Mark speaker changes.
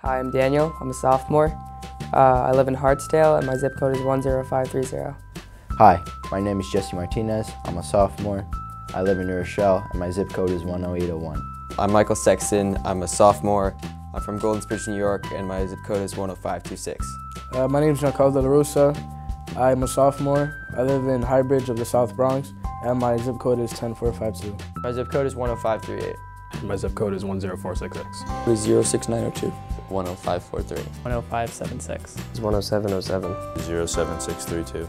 Speaker 1: Hi, I'm Daniel. I'm a sophomore. Uh, I live in Hartsdale and my zip code is 10530.
Speaker 2: Hi, my name is Jesse Martinez. I'm a sophomore. I live in New Rochelle and my zip code is 10801.
Speaker 3: I'm Michael Sexton. I'm a sophomore. I'm from Golden Bridge, New York, and my zip code is 10526.
Speaker 4: Uh, my name is Giancarlo De La Russa. I'm a sophomore. I live in Highbridge of the South Bronx, and my zip code is 10452.
Speaker 3: My zip code is 10538.
Speaker 5: My zip code is 10466.
Speaker 6: It is 06902.
Speaker 3: 10543.
Speaker 7: 10576.
Speaker 8: It's 10707.
Speaker 9: 07632.